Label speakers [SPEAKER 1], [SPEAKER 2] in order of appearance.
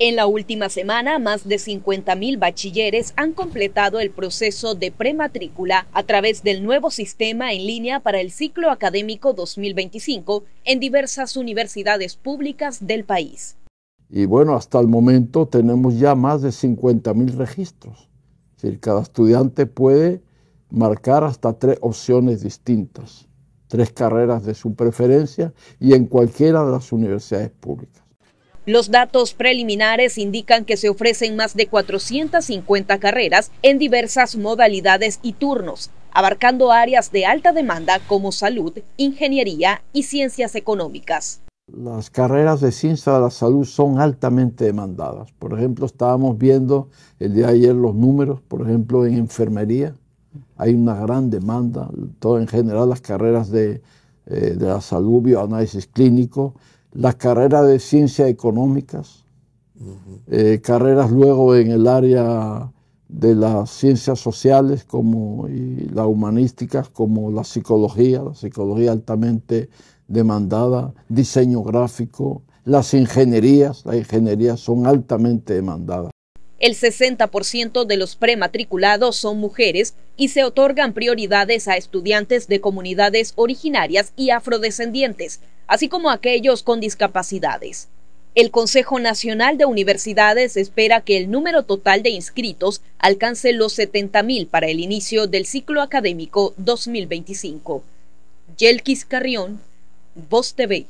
[SPEAKER 1] En la última semana, más de 50.000 bachilleres han completado el proceso de prematrícula a través del nuevo sistema en línea para el ciclo académico 2025 en diversas universidades públicas del país.
[SPEAKER 2] Y bueno, hasta el momento tenemos ya más de 50.000 registros. Es decir, cada estudiante puede marcar hasta tres opciones distintas, tres carreras de su preferencia y en cualquiera de las universidades públicas.
[SPEAKER 1] Los datos preliminares indican que se ofrecen más de 450 carreras en diversas modalidades y turnos, abarcando áreas de alta demanda como salud, ingeniería y ciencias económicas.
[SPEAKER 2] Las carreras de ciencia de la salud son altamente demandadas. Por ejemplo, estábamos viendo el día de ayer los números, por ejemplo, en enfermería. Hay una gran demanda, todo en general las carreras de, eh, de la salud, bioanálisis clínico, las carreras de ciencias económicas, eh, carreras luego en el área de las ciencias sociales como y las humanísticas como la psicología, la psicología altamente demandada, diseño gráfico, las ingenierías, las ingenierías son altamente demandadas.
[SPEAKER 1] El 60% de los prematriculados son mujeres y se otorgan prioridades a estudiantes de comunidades originarias y afrodescendientes, así como aquellos con discapacidades. El Consejo Nacional de Universidades espera que el número total de inscritos alcance los 70.000 para el inicio del ciclo académico 2025. Yelkis Carrión, Voz TV.